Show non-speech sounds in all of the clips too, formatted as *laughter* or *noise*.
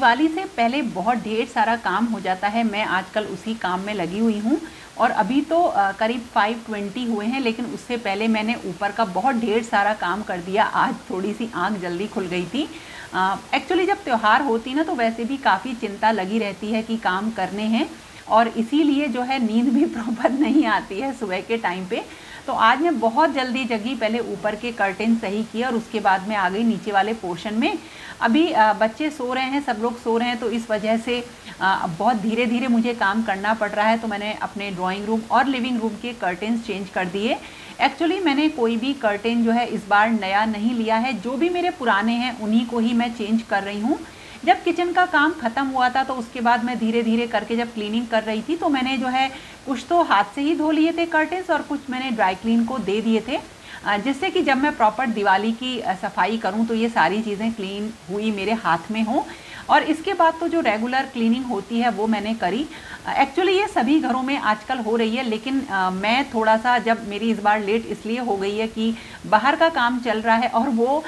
दिवाली से पहले बहुत ढेर सारा काम हो जाता है। मैं आजकल उसी काम में लगी हुई हूँ और अभी तो करीब 520 हुए हैं, लेकिन उससे पहले मैंने ऊपर का बहुत ढेर सारा काम कर दिया। आज थोड़ी सी आँख जल्दी खुल गई थी। एक्चुअली जब त्यौहार होती ना तो वैसे भी काफ़ी चिंता लगी रहती है कि काम करने हैं। और इसीलिए जो है नींद भी *laughs* प्रॉपर नहीं आती है सुबह के टाइम पे। तो आज मैं बहुत जल्दी जगी, पहले ऊपर के कर्टेन सही किए और उसके बाद मैं आ गई नीचे वाले पोर्शन में। अभी बच्चे सो रहे हैं, सब लोग सो रहे हैं तो इस वजह से बहुत धीरे धीरे मुझे काम करना पड़ रहा है तो मैंने अपने ड्राइंग रूम और लिविंग रूम के कर्टेन्स चेंज कर दिए। एक्चुअली मैंने कोई भी कर्टेन जो है इस बार नया नहीं लिया है। जो भी मेरे पुराने हैं, उन्हीं को ही मैं चेंज कर रही हूँ। जब किचन का काम ख़त्म हुआ था तो उसके बाद मैं धीरे धीरे करके जब क्लीनिंग कर रही थी तो मैंने जो है कुछ तो हाथ से ही धो लिए थे कर्टेन्स और कुछ मैंने ड्राई क्लीन को दे दिए थे। जिससे कि जब मैं प्रॉपर दिवाली की सफ़ाई करूँ तो ये सारी चीज़ें क्लीन हुई मेरे हाथ में हों। और इसके बाद तो जो रेगुलर क्लीनिंग होती है वो मैंने करी। एक्चुअली ये सभी घरों में आजकल हो रही है लेकिन अ, मैं थोड़ा सा जब मेरी इस बार लेट इसलिए हो गई है कि बाहर का काम चल रहा है और वो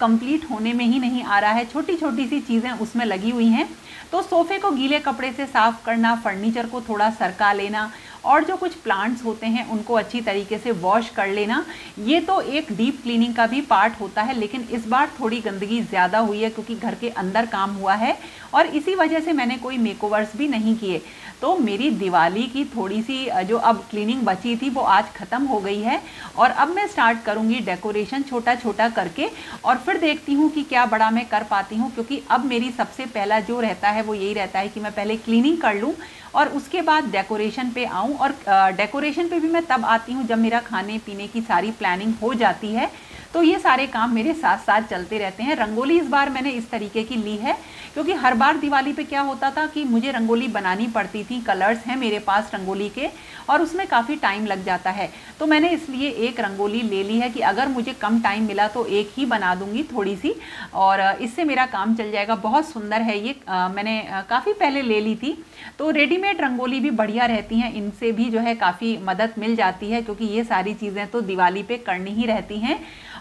कंप्लीट होने में ही नहीं आ रहा है। छोटी छोटी सी चीज़ें उसमें लगी हुई हैं। तो सोफ़े को गीले कपड़े से साफ़ करना फर्नीचर को थोड़ा सरका लेना और जो कुछ प्लांट्स होते हैं उनको अच्छी तरीके से वॉश कर लेना, ये तो एक डीप क्लीनिंग का भी पार्ट होता है, लेकिन इस बार थोड़ी गंदगी ज़्यादा हुई है क्योंकि घर के अंदर काम हुआ है और इसी वजह से मैंने कोई मेकओवर्स भी नहीं किए। तो मेरी दिवाली की थोड़ी सी जो अब क्लीनिंग बची थी, वो आज ख़त्म हो गई है। और अब मैं स्टार्ट करूँगी डेकोरेशन छोटा छोटा करके और फिर देखती हूँ कि क्या बड़ा मैं कर पाती हूँ, क्योंकि अब मेरी सबसे पहला जो रहता है, वो यही रहता है कि मैं पहले क्लीनिंग कर लूँ और उसके बाद डेकोरेशन पे आऊँ। और डेकोरेशन पे भी मैं तब आती हूँ जब मेरा खाने पीने की सारी प्लानिंग हो जाती है। तो ये सारे काम मेरे साथ साथ चलते रहते हैं। रंगोली इस बार मैंने इस तरीके की ली है क्योंकि हर बार दिवाली पे क्या होता था कि मुझे रंगोली बनानी पड़ती थी कलर्स हैं मेरे पास रंगोली के और उसमें काफ़ी टाइम लग जाता है। तो मैंने इसलिए एक रंगोली ले ली है कि अगर मुझे कम टाइम मिला तो एक ही बना दूँगी थोड़ी सी और इससे मेरा काम चल जाएगा। बहुत सुंदर है ये अ, मैंने काफ़ी पहले ले ली थी। तो रेडीमेड रंगोली भी बढ़िया रहती हैं इनसे भी जो है काफ़ी मदद मिल जाती है क्योंकि ये सारी चीज़ें तो दिवाली पे करनी ही रहती हैं।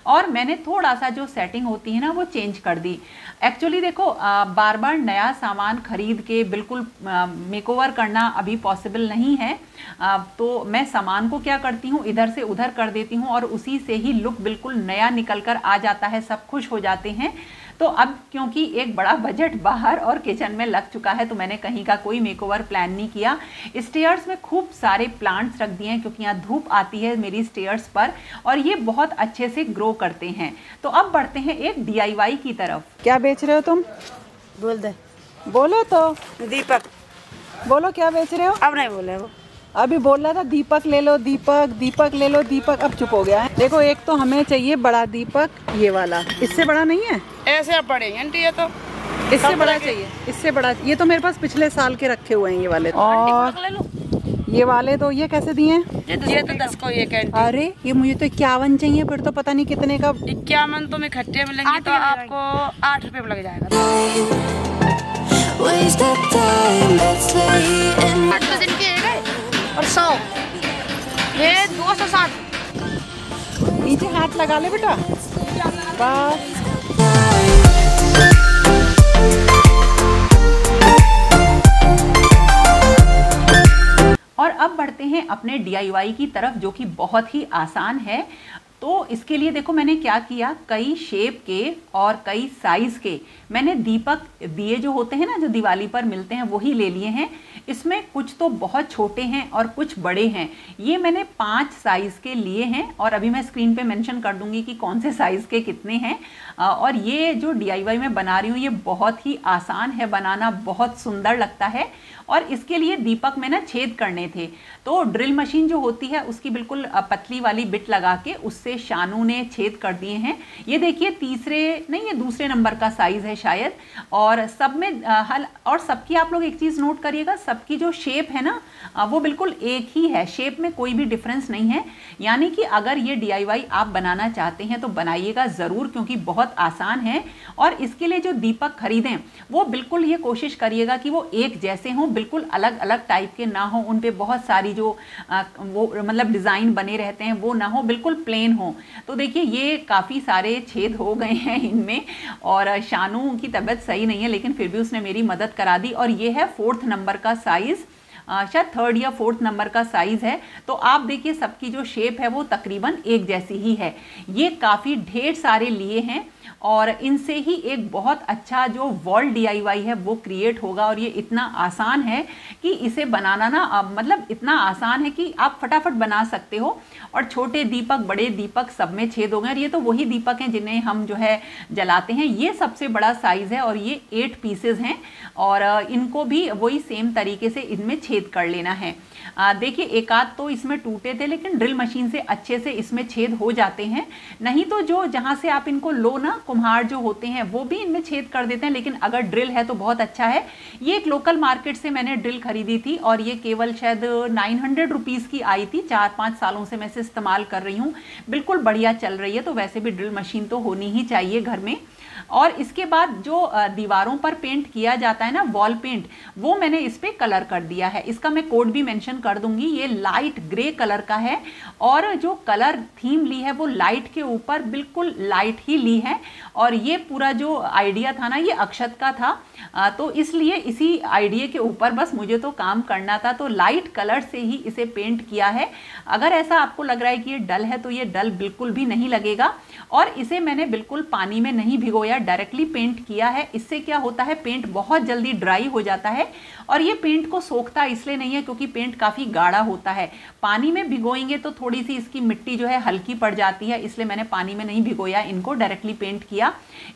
और मैंने थोड़ा सा जो सेटिंग होती है ना वो चेंज कर दी। एक्चुअली देखो आ, बार बार नया सामान खरीद के बिल्कुल मेकओवर करना अभी पॉसिबल नहीं है। आ, तो मैं सामान को क्या करती हूँ इधर से उधर कर देती हूँ और उसी से ही लुक बिल्कुल नया निकल कर आ जाता है सब खुश हो जाते हैं। तो अब क्योंकि एक बड़ा बजट बाहर और किचन में लग चुका है तो मैंने कहीं का कोई मेकओवर प्लान नहीं किया। स्टेयर्स में खूब सारे प्लांट्स रख दिए हैं क्योंकि यहाँ धूप आती है मेरी स्टेयर्स पर और ये बहुत अच्छे से ग्रो करते हैं। तो अब बढ़ते हैं एक डीआईवाई की तरफ़। क्या बेच रहे हो तुम? बोल दे। बोलो तो। दीपक। बोलो क्या बेच रहे हो? अब नहीं बोले वो। अभी बोल रहा था दीपक ले लो दीपक दीपक ले लो दीपक। अब चुप हो गया है। देखो एक तो हमें चाहिए बड़ा दीपक ये वाला। इससे बड़ा नहीं है? ऐसे अब पड़ेंगे आंटी ये तो। इससे बड़ा चाहिए इससे बड़ा। ये तो मेरे पास पिछले साल के रखे हुए हैं ये वाले और ये वाले तो ये कैसे दिए हैं? ये तो दस को ये आंटी अरे ये मुझे तो इक्यावन चाहिए फिर तो पता नहीं कितने का। इक्यावन तो में इकट्ठे मिलेंगे तो आपको आठ रुपए में लग जाएगा। और सौ। ये दो सौ सात। नीचे हाथ लगा ले बेटा। बस। और अब बढ़ते हैं अपने डीआईवाई की तरफ़, जो कि बहुत ही आसान है। तो इसके लिए देखो मैंने क्या किया? कई शेप के और कई साइज़ के मैंने दीपक दिए जो होते हैं ना, जो दिवाली पर मिलते हैं, वही ले लिए हैं। इसमें कुछ तो बहुत छोटे हैं और कुछ बड़े हैं। ये मैंने पाँच साइज़ के लिए हैं और अभी मैं स्क्रीन पे मेंशन कर दूँगी कि कौन से साइज़ के कितने हैं। और ये जो डीआईवाई में बना रही हूँ, ये बहुत ही आसान है, बनाना बहुत सुंदर लगता है। और इसके लिए दीपक में ना छेद करने थे। तो ड्रिल मशीन जो होती है, उसकी बिल्कुल पतली वाली बिट लगा के उससे से शानू ने छेद कर दिए हैं। ये देखिए तीसरे नहीं ये दूसरे नंबर का साइज़ है शायद। और सब में हल और सबकी आप लोग एक चीज़ नोट करिएगा सबकी जो शेप है ना वो बिल्कुल एक ही है। शेप में कोई भी डिफरेंस नहीं है। यानी कि अगर ये डी आप बनाना चाहते हैं तो बनाइएगा ज़रूर क्योंकि बहुत आसान है। और इसके लिए जो दीपक खरीदें वो बिल्कुल ये कोशिश करिएगा कि वो एक जैसे हों बिल्कुल अलग अलग टाइप के ना हो उन पर बहुत सारी जो आ, वो मतलब डिज़ाइन बने रहते हैं वो ना हो बिल्कुल प्लेन हो। तो देखिए, ये काफ़ी सारे छेद हो गए हैं इनमें और शानू की तबीयत सही नहीं है, लेकिन फिर भी उसने मेरी मदद करा दी और ये है फोर्थ नंबर का साइज़। शायद थर्ड या फोर्थ नंबर का साइज़ है। तो आप देखिए, सबकी जो शेप है, वो तकरीबन एक जैसी ही है। ये काफ़ी ढेर सारे लिए हैं और इनसे ही एक बहुत अच्छा जो वॉल डी है, वो क्रिएट होगा और ये इतना आसान है कि इसे बनाना ना मतलब इतना आसान है कि आप फटाफट बना सकते हो और छोटे दीपक, बड़े दीपक सब में छेद हो गए और ये तो वही दीपक हैं जिन्हें हम जो है जलाते हैं। ये सबसे बड़ा साइज़ है और ये एट पीसेज हैं और इनको भी वही सेम तरीके से इनमें छेद कर लेना है। देखिए, एक आध तो इसमें टूटे थे, लेकिन ड्रिल मशीन से अच्छे से इसमें छेद हो जाते हैं। नहीं तो जो, जहाँ से आप इनको लो ना, कुम्हार जो होते हैं, वो भी इनमें छेद कर देते हैं, लेकिन अगर ड्रिल है तो बहुत अच्छा है। ये एक लोकल मार्केट से मैंने ड्रिल खरीदी थी, और ये केवल शायद नाइन हंड्रेड रुपीज़ की आई थी। चार पाँच सालों से मैं इसे इस्तेमाल कर रही हूँ। बिल्कुल बढ़िया चल रही है तो वैसे भी ड्रिल मशीन तो होनी ही चाहिए घर में। और इसके बाद जो दीवारों पर पेंट किया जाता है ना, वॉल पेंट, वो मैंने इस पर कलर कर दिया है। इसका मैं कोड भी मेंशन कर दूँगी। ये लाइट ग्रे कलर का है और जो कलर थीम ली है वो लाइट के ऊपर बिल्कुल लाइट ही ली है और ये पूरा जो आइडिया था ना ये अक्षत का था। आ, तो इसलिए इसी आइडिया के ऊपर बस मुझे तो काम करना था तो लाइट कलर से ही इसे पेंट किया है। अगर ऐसा आपको लग रहा है कि ये डल है तो ये डल बिल्कुल भी नहीं लगेगा और इसे मैंने बिल्कुल पानी में नहीं भिगोया डायरेक्टली पेंट किया है। इससे क्या होता है पेंट बहुत जल्दी ड्राई हो जाता है और ये पेंट को सोखता इसलिए नहीं है क्योंकि पेंट काफ़ी गाढ़ा होता है। पानी में भिगोएँगे तो थोड़ी सी इसकी मिट्टी जो है हल्की पड़ जाती है, इसलिए मैंने पानी में नहीं भिगोया, इनको डायरेक्टली पेंट किया।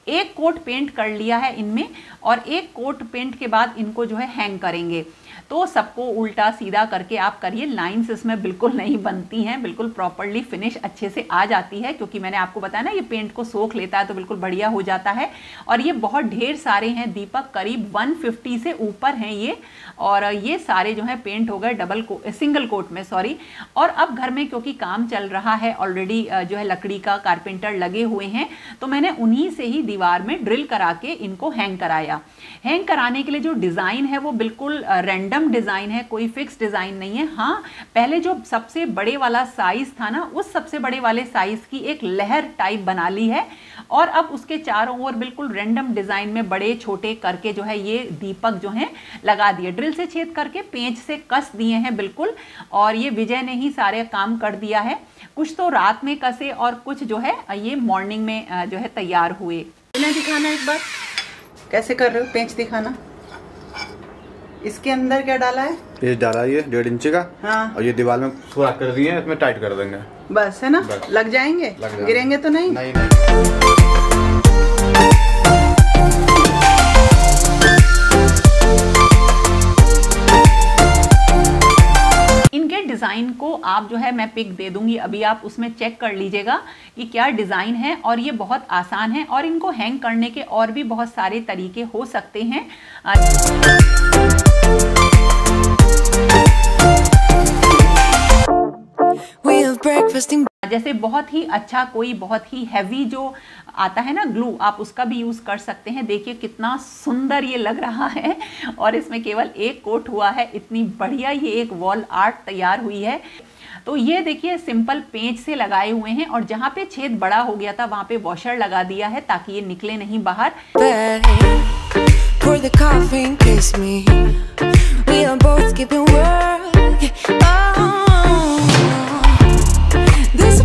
एक कोट पेंट कर लिया है इनमें और एक कोट पेंट के बाद इनको जो है हैंग करेंगे। तो सबको उल्टा सीधा करके आप करिए लाइंस इसमें बिल्कुल नहीं बनती हैं, बिल्कुल प्रॉपरली फिनिश अच्छे से आ जाती है, क्योंकि मैंने आपको बताया ना, ये पेंट को सोख लेता है तो बिल्कुल बढ़िया हो जाता है। और ये बहुत ढेर सारे हैं, दीपक करीब 150 से ऊपर हैं ये। और ये सारे जो है पेंट हो गए डबल को सिंगल कोट में सॉरी और अब घर में क्योंकि काम चल रहा है ऑलरेडी जो है लकड़ी का कारपेंटर लगे हुए हैं तो मैंने उन्हीं से ही दीवार में ड्रिल करा के इनको हैंग कराया। हैंग कराने के लिए जो डिज़ाइन है वो बिल्कुल रैंडम डिज़ाइन है, कोई फिक्स डिज़ाइन नहीं है। हाँ पहले जो सबसे बड़े वाला साइज़ था ना, उस सबसे बड़े वाले साइज़ की एक लहर टाइप बना ली है। और अब उसके चारों ओर बिल्कुल रैंडम डिज़ाइन में बड़े, छोटे करके जो है ये दीपक जो है लगा दिए। ड्रिल से छेद करके पेंच से कस दिए हैं बिल्कुल और ये विजय ने ही सारे काम कर दिया है। कुछ तो रात में कसे और कुछ जो है ये मॉर्निंग में जो है तैयार हुए। दिखाना एक बार। कैसे कर रहे हो पेंच दिखाना? इसके अंदर क्या डाला है? ये डाला ये डेढ़ इंच का हाँ। और ये दीवार में सुराख कर दिए इसमें टाइट कर देंगे। बस है ना? बस। लग जाएँगे? लग जाएँगे। गिरेंगे तो नहीं? नहीं नहीं। डिज़ाइन को आप जो है, मैं पिक दे दूँगी। अभी आप उसमें चेक कर लीजिएगा कि क्या डिज़ाइन है और ये बहुत आसान है और इनको हैंग करने के और भी बहुत सारे तरीके हो सकते हैं। जैसे बहुत ही अच्छा कोई बहुत ही हैवी जो आता है ना ग्लू आप उसका भी यूज़ कर सकते हैं। देखिए कितना सुंदर ये लग रहा है। और इसमें केवल एक कोट हुआ है। इतनी बढ़िया ये एक वॉल आर्ट तैयार हुई है। तो ये देखिए सिंपल पेंच से लगाए हुए हैं और जहाँ पे छेद बड़ा हो गया था वहाँ पे वॉशर लगा दिया है ताकि ये निकले नहीं बाहर. Coffee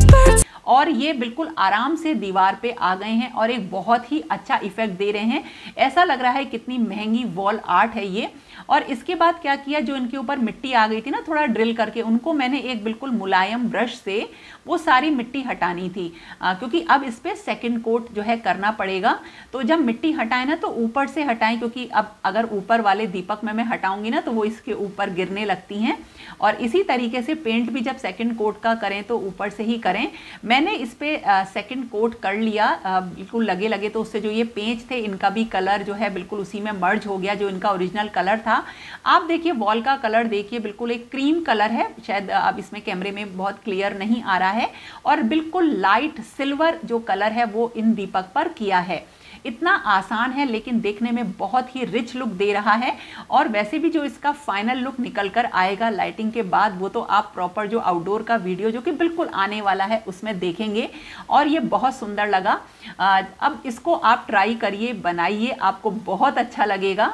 experts और ये बिल्कुल आराम से दीवार पे आ गए हैं और एक बहुत ही अच्छा इफ़ेक्ट दे रहे हैं। ऐसा लग रहा है कितनी महँगी वॉल आर्ट है ये। और इसके बाद क्या किया जो इनके ऊपर मिट्टी आ गई थी ना थोड़ा ड्रिल करके उनको मैंने एक बिल्कुल मुलायम ब्रश से वो सारी मिट्टी हटानी थी। आ, क्योंकि अब इस पर सेकेंड कोट जो है करना पड़ेगा। तो जब मिट्टी हटाएँ ना तो ऊपर से हटाएँ क्योंकि अब अगर ऊपर वाले दीपक में मैं हटाऊँगी ना तो वो इसके ऊपर गिरने लगती हैं। और इसी तरीके से पेंट भी जब सेकेंड कोट का करें तो ऊपर से ही करें। मैंने इस पर सेकेंड कोट कर लिया। बिल्कुल लगे लगे तो उससे जो ये पेंच थे, इनका भी कलर जो है बिल्कुल उसी में मर्ज हो गया, जो इनका ओरिजिनल कलर था। आप देखिए वॉल का कलर देखिए, बिल्कुल एक क्रीम कलर है। शायद अब इसमें कैमरे में बहुत क्लियर नहीं आ रहा है। और बिल्कुल लाइट सिल्वर जो कलर है, वो इन दीपक पर किया है। इतना आसान है, लेकिन देखने में बहुत ही रिच लुक दे रहा है। और वैसे भी जो इसका फाइनल लुक निकल कर आएगा लाइटिंग के बाद, वो तो आप प्रॉपर जो आउटडोर का वीडियो जो कि बिल्कुल आने वाला है, उसमें देखेंगे। और ये बहुत सुंदर लगा। अब इसको आप ट्राई करिए, बनाइए, आपको बहुत अच्छा लगेगा।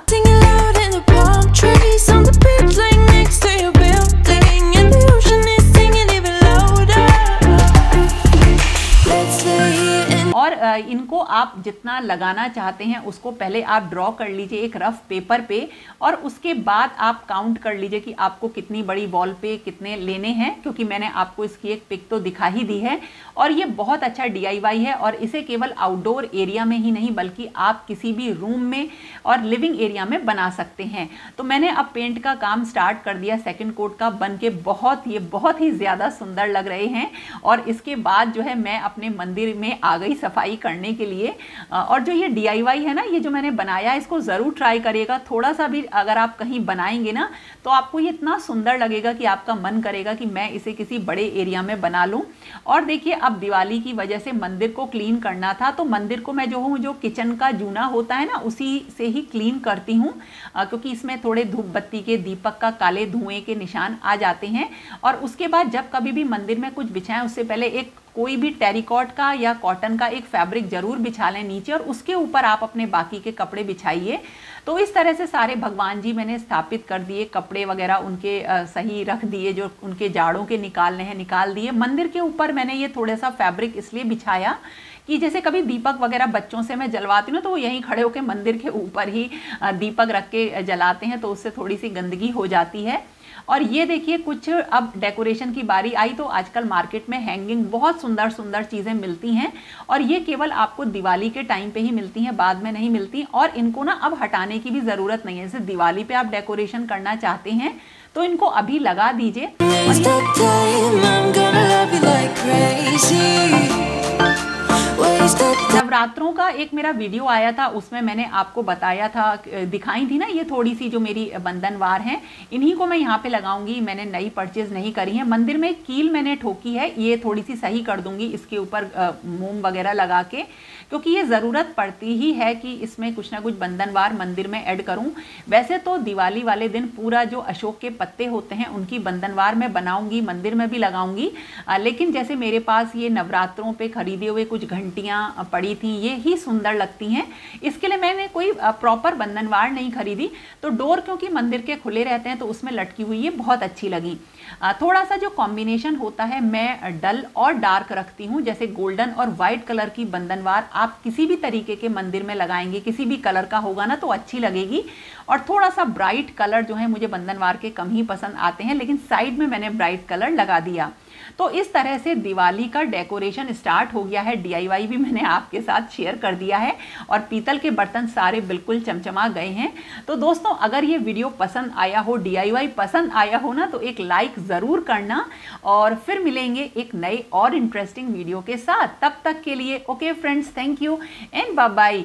और इनको आप जितना लगाना चाहते हैं उसको पहले आप ड्रॉ कर लीजिए एक रफ पेपर पे और उसके बाद आप काउंट कर लीजिए कि आपको कितनी बड़ी वॉल पे कितने लेने हैं, क्योंकि मैंने आपको इसकी एक पिक तो दिखा ही दी है। और ये बहुत अच्छा डीआईवाई है और इसे केवल आउटडोर एरिया में ही नहीं, बल्कि आप किसी भी रूम में और लिविंग एरिया में बना सकते हैं। तो मैंने अब पेंट का काम स्टार्ट कर दिया सेकेंड कोट का, बन के बहुत, ये बहुत ही ज़्यादा सुंदर लग रहे हैं। और इसके बाद जो है मैं अपने मंदिर में आ गई सफ़ाई करने के लिए। और जो ये डीआईवाई है ना, ये जो मैंने बनाया इसको ज़रूर ट्राई करिएगा। थोड़ा सा भी अगर आप कहीं बनाएँगे ना तो आपको ये इतना सुंदर लगेगा कि आपका मन करेगा कि मैं इसे किसी बड़े एरिया में बना लूँ। और देखिए, अब दिवाली की वजह से मंदिर को क्लीन करना था तो मंदिर को मैं जो हूँ, जो किचन का जूना होता है ना, उसी से ही क्लीन करती हूँ। क्योंकि इसमें थोड़े धूप बत्ती के, दीपक का काले धुएँ के निशान आ जाते हैं। और उसके बाद जब कभी भी मंदिर में कुछ बिछाएँ, उससे पहले एक कोई भी टेरिकॉट का या कॉटन का एक फैब्रिक ज़रूर बिछा लें नीचे और उसके ऊपर आप अपने बाकी के कपड़े बिछाइए। तो इस तरह से सारे भगवान जी मैंने स्थापित कर दिए, कपड़े वगैरह उनके सही रख दिए, जो उनके जाड़ों के निकालने हैं निकाल दिए। मंदिर के ऊपर मैंने ये थोड़ा सा फैब्रिक इसलिए बिछाया कि जैसे कभी दीपक वगैरह बच्चों से मैं जलवाती हूँ तो वो यहीं खड़े होकर मंदिर के ऊपर ही दीपक रख के जलाते हैं तो उससे थोड़ी सी गंदगी हो जाती है। और ये देखिए, कुछ अब डेकोरेशन की बारी आई तो आजकल मार्केट में हैंगिंग बहुत सुंदर सुंदर चीज़ें मिलती हैं। और ये केवल आपको दिवाली के टाइम पे ही मिलती हैं, बाद में नहीं मिलती। और इनको ना अब हटाने की भी ज़रूरत नहीं है। जैसे दिवाली पे आप डेकोरेशन करना चाहते हैं तो इनको अभी लगा दीजिए। नवरात्रों का एक मेरा वीडियो आया था, उसमें मैंने आपको बताया था, दिखाई थी ना ये थोड़ी सी जो मेरी बंधनवार हैं, इन्हीं को मैं यहाँ पे लगाऊँगी, मैंने नई परचेज नहीं करी है। मंदिर में कील मैंने ठोकी है, ये थोड़ी सी सही कर दूँगी, इसके ऊपर मोम वगैरह लगा के, क्योंकि ये ज़रूरत पड़ती ही है कि इसमें कुछ ना कुछ बंधनवार मंदिर में ऐड करूँ। वैसे तो दिवाली वाले दिन पूरा जो अशोक के पत्ते होते हैं, उनकी बंधनवार मैं बनाऊँगी, मंदिर में भी लगाऊँगी। लेकिन जैसे मेरे पास ये नवरात्रों पर खरीदे हुए कुछ घंटियाँ पड़ी थी, ये ही सुंदर लगती हैं। इसके लिए मैंने कोई प्रॉपर बंधनवार नहीं खरीदी। तो डोर क्योंकि मंदिर के खुले रहते हैं तो उसमें लटकी हुई, ये बहुत अच्छी लगी। थोड़ा सा जो कॉम्बिनेशन होता है, मैं डल और डार्क रखती हूँ, जैसे गोल्डन और वाइट कलर की बंधनवार आप किसी भी तरीके के मंदिर में लगाएँगे, किसी भी कलर का होगा ना तो अच्छी लगेगी। और थोड़ा सा ब्राइट कलर जो है, मुझे बंधनवार के कम ही पसंद आते हैं, लेकिन साइड में मैंने ब्राइट कलर लगा दिया। तो इस तरह से दिवाली का डेकोरेशन स्टार्ट हो गया है। डीआईवाई भी मैंने आपके साथ शेयर कर दिया है और पीतल के बर्तन सारे बिल्कुल चमचमा गए हैं। तो दोस्तों, अगर ये वीडियो पसंद आया हो डीआईवाई पसंद आया हो ना तो एक लाइक ज़रूर करना और फिर मिलेंगे एक नए और इंटरेस्टिंग वीडियो के साथ। तब तक के लिए okay friends thank you and bye bye